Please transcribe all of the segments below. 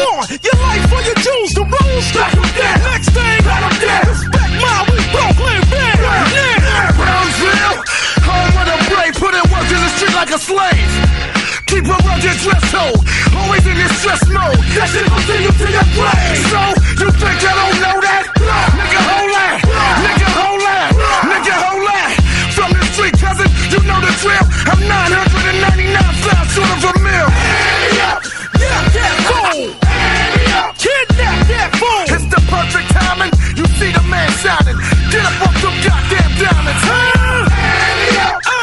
on, your life or your jewels, the rules. Back them down. Next thing, back them dead. Respect my with Brooklyn, man. Yeah, yeah. yeah Brownsville, home of the brave. Put it work in the street like a slave. Keep a rugged dress code, always in your stress mode. That shit will send you to your grave. perfect timing. You see the man shining. Get up off them goddamn diamonds. Yeah, Yeah.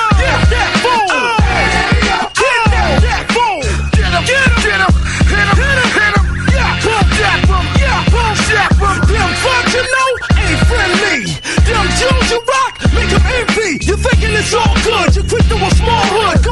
Yeah. Them fuck you know ain't friendly. Them you rock envy. You thinking it's all good. You quick to a small hood.